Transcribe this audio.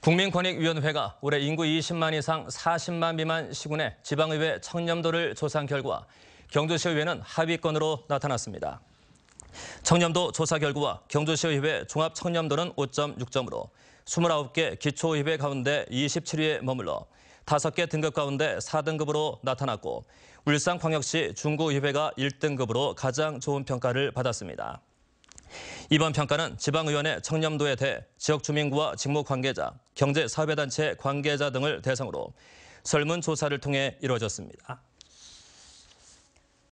국민권익위원회가 올해 인구 20만 이상 40만 미만 시군의 지방의회 청렴도를 조사한 결과 경주시의회는 하위권으로 나타났습니다. 청렴도 조사 결과 경주시의회 종합 청렴도는 5.6점으로 29개 기초의회 가운데 27위에 머물러 5개 등급 가운데 4등급으로 나타났고 울산광역시 중구의회가 1등급으로 가장 좋은 평가를 받았습니다. 이번 평가는 지방의원의 청렴도에 대해 지역 주민과 직무 관계자, 경제 사회단체 관계자 등을 대상으로 설문조사를 통해 이루어졌습니다.